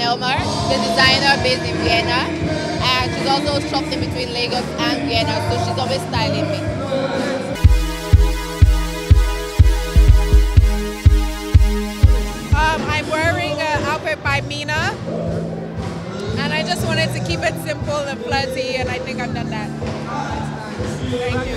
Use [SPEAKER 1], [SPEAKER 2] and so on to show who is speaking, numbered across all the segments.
[SPEAKER 1] Elmer, the designer based in Vienna. And she's also shopping between Lagos and Vienna, so she's always styling me.
[SPEAKER 2] Um, I'm wearing an outfit by Mina, and I just wanted to keep it simple and flirty, and I think I've done that. Thank you.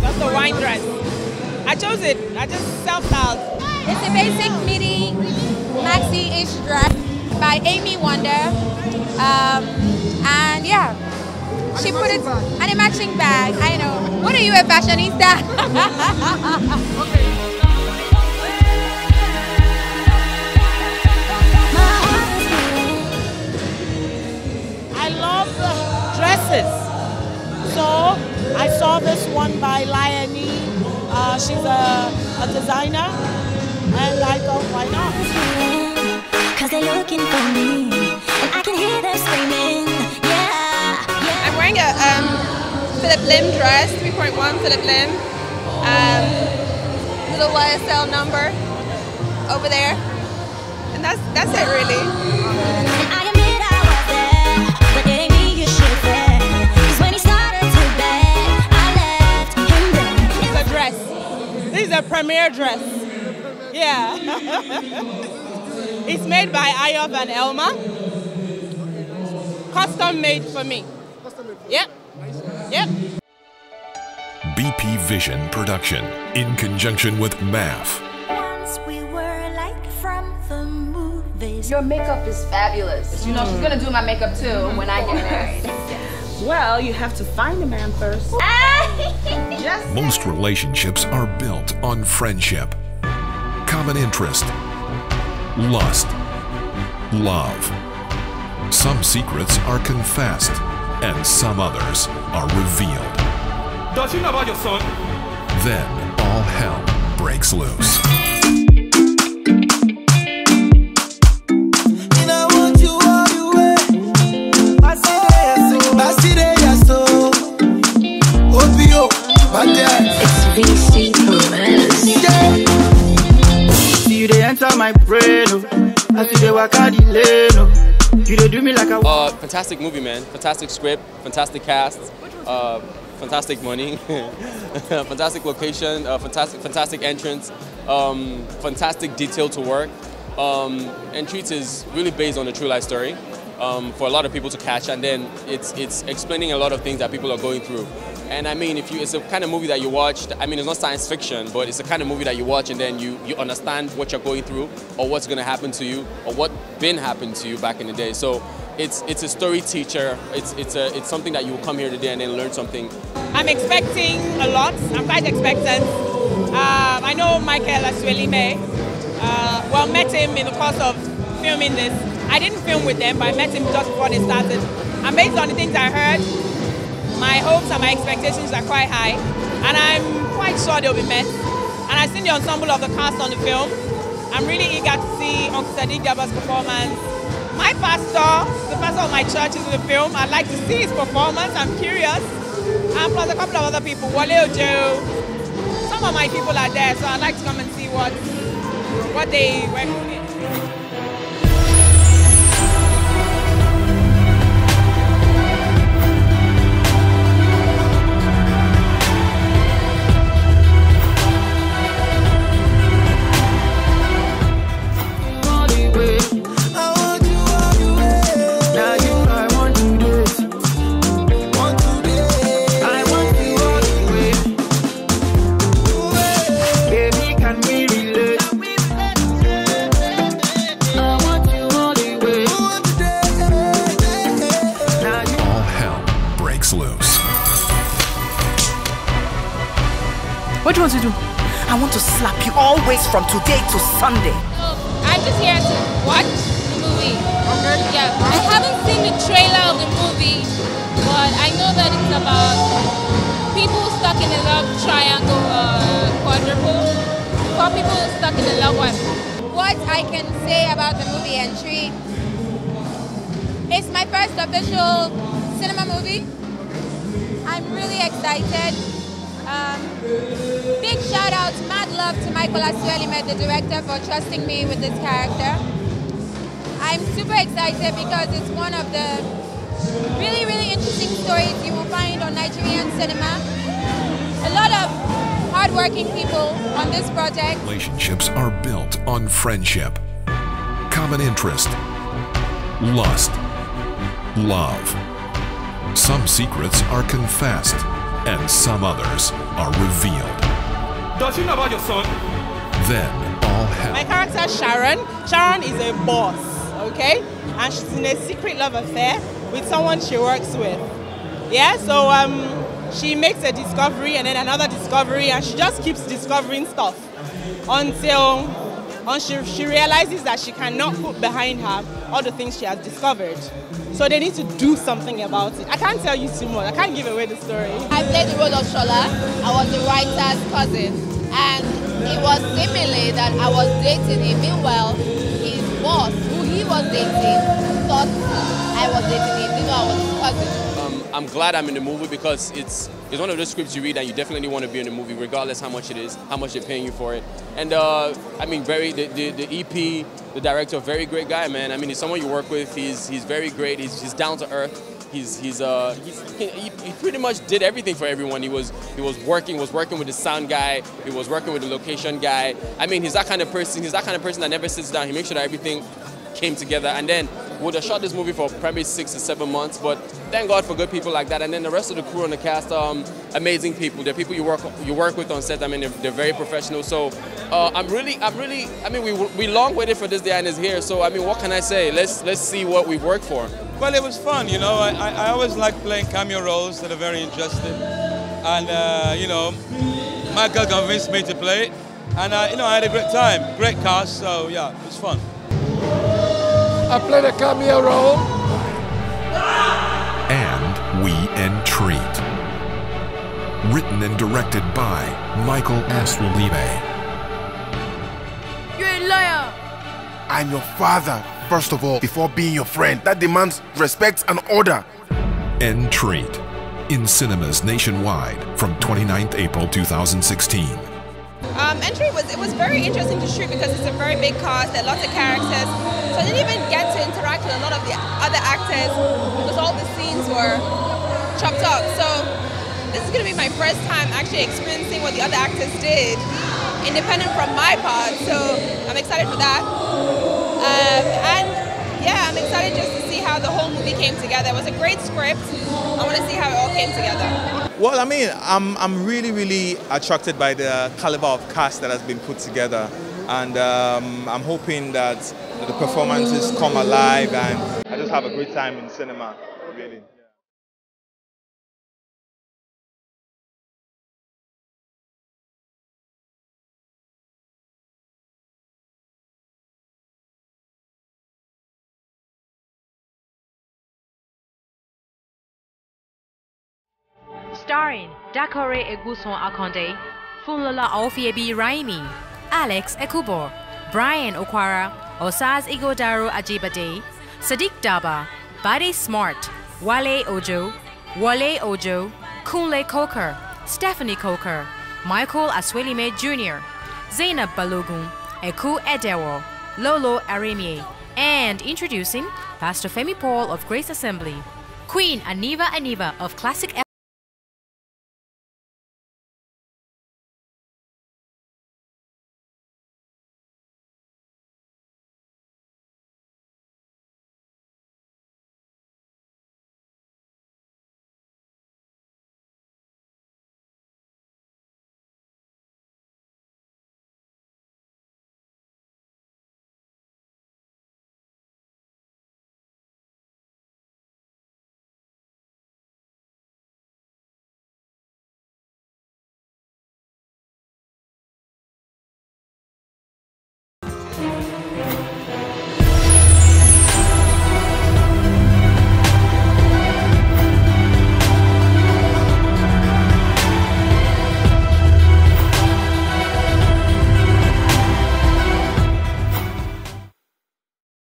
[SPEAKER 2] Just a wine dress. I chose it. I just self-styled.
[SPEAKER 3] It's a basic midi maxi-ish dress by Amy Wonder. Um, and yeah, she put it and a matching bag. I know. What are you, a fashionista?
[SPEAKER 4] I love dresses. So I saw this one by Liani. Uh, she's a, a designer. And I thought, why not?
[SPEAKER 5] Cause they're looking for me, and I can hear them screaming. Yeah, yeah.
[SPEAKER 2] I'm wearing a um, Phillip Lim dress, 3.1 Phillip Lim. Um, little YSL number over there. And that's that's it really.
[SPEAKER 5] And I admit I was there, but it ain't me you should fear. 'Cause when he started to beg, I left him there.
[SPEAKER 4] It's a dress. This is a premiere dress. Yeah. it's made by Ayob and Elma. Custom made for me. Yep. Yep.
[SPEAKER 6] BP Vision Production in conjunction with MAF.
[SPEAKER 5] Once we were like from the movies.
[SPEAKER 1] Your makeup is fabulous. You know, she's gonna do my makeup too when I get married.
[SPEAKER 4] Well, you have to find a man first. Ah.
[SPEAKER 6] Most relationships are built on friendship, common interest, lust, love. Some secrets are confessed, and some others are revealed.
[SPEAKER 7] Does she know about your son?
[SPEAKER 6] Then all hell breaks loose.
[SPEAKER 8] My brain, oh. I see they walk out the lane, oh. You do me like a
[SPEAKER 9] Uh, fantastic movie, man. Fantastic script, fantastic cast, uh, fantastic money, fantastic location, uh, fantastic, fantastic entrance, um, fantastic detail to work. Um, and Treats is really based on a true life story um, for a lot of people to catch, and then it's it's explaining a lot of things that people are going through. And I mean, if you, it's a kind of movie that you watch. I mean, it's not science fiction, but it's the kind of movie that you watch and then you, you understand what you're going through or what's going to happen to you or what been happened to you back in the day. So it's it's a story teacher. It's it's a it's something that you will come here today and then learn something.
[SPEAKER 2] I'm expecting a lot. I'm quite expectant. Um, I know Michael Asuelimen. Uh, well, met him in the course of filming this. I didn't film with them, but I met him just before they started. And based on the things I heard, my hopes and my expectations are quite high, and I'm quite sure they'll be met. And I've seen the ensemble of the cast on the film. I'm really eager to see Uncle Sadiq performance. My pastor, the pastor of my church, is in the film. I'd like to see his performance. I'm curious. And plus a couple of other people, Wale Ojo. Some of my people are there, so I'd like to come and see what what they went with.
[SPEAKER 10] What do you want to do? I want to slap you always from today to Sunday.
[SPEAKER 1] I'm just here to watch the movie. Yeah, I haven't seen the trailer of the movie, but I know that it's about people stuck in a love triangle, uh, quadruple, four people stuck in a love one. What I can say about the movie Entreat, it's my first official cinema movie. I'm really excited.
[SPEAKER 3] Um, big shout out, mad love to Michael Asuelimen, the director, for trusting me with this character. I'm super excited because it's one of the really, really interesting stories you will find on Nigerian cinema. A lot of hardworking people on this project.
[SPEAKER 6] Relationships are built on friendship, common interest, lust, love. Some secrets are confessed, and some others are revealed.
[SPEAKER 7] Does she know about your son?
[SPEAKER 6] Then all hell
[SPEAKER 2] My character Sharon. Sharon is a boss, okay, and she's in a secret love affair with someone she works with. Yeah, so um, she makes a discovery and then another discovery, and she just keeps discovering stuff until until she, she realizes that she cannot put behind her all the things she has discovered. So they need to do something about it. I can't tell you too much. I can't give away the story.
[SPEAKER 11] I played the role of Shola. I was the writer's cousin. And it was seemingly that I was dating him. Meanwhile, his boss, who he was dating, thought I was dating him. Didn't know I was his cousin.
[SPEAKER 9] Um, I'm glad I'm in the movie because it's it's one of those scripts you read and you definitely want to be in the movie, regardless how much it is, how much they're paying you for it. And uh, I mean, very the, the, the EP, the director, very great guy, man. I mean, he's someone you work with. He's he's very great. He's, he's down to earth. He's he's uh he's, he, he pretty much did everything for everyone. He was he was working was working with the sound guy. He was working with the location guy. I mean, he's that kind of person. He's that kind of person that never sits down. He makes sure that everything came together. And then would have shot this movie for probably six to seven months, but thank God for good people like that. And then the rest of the crew and the cast, um, amazing people. They're people you work you work with on set. I mean, they're, they're very professional. So uh, I'm really, I'm really, I mean, we we long waited for this day and it's here. So I mean, what can I say? Let's let's see what we've worked for.
[SPEAKER 12] Well, it was fun, you know. I, I, I always like playing cameo roles that are very interesting. And, uh, you know, Michael convinced me to play it. And, uh, you know, I had a great time. Great cast, so yeah, it was fun.
[SPEAKER 13] I played a cameo role.
[SPEAKER 6] and We Entreat. Written and directed by Michael Asuelimen.
[SPEAKER 3] You're a liar.
[SPEAKER 13] I'm your father, first of all, before being your friend. That demands respect and order.
[SPEAKER 6] Entreat. In cinemas nationwide from 29th April 2016.
[SPEAKER 14] Um, Entreat was it was very interesting to shoot because it's a very big cast, there are lots of characters. So I didn't even get to interact with a lot of the other actors because all the scenes were chopped up. So this is going to be my first time actually experiencing what the other actors did, independent from my part. So I'm excited for that. Together. It was a great script. I want to see how it all came together.
[SPEAKER 15] Well, I mean, I'm, I'm really, really attracted by the caliber of cast that has been put together. And um, I'm hoping that the performances come alive and I just have a great time in cinema, really.
[SPEAKER 16] Starring Dakore Egbuson Akande, Funlola Aofiyebi Raimi, Alex Ekubo, Bryan Okwara, Osas Ighodaro Ajibade, Sadiq Daba, Bade Smart, Wale Ojo, Wale Ojo, Kunle Coker, Stephanie Coker, Michael Asuelimen Jr., Zainab Balogun, Eku Edewor, Lolo Aremie, and introducing Pastor Femi Paul of Grace Assembly, Queen Aniva Aniva of Classic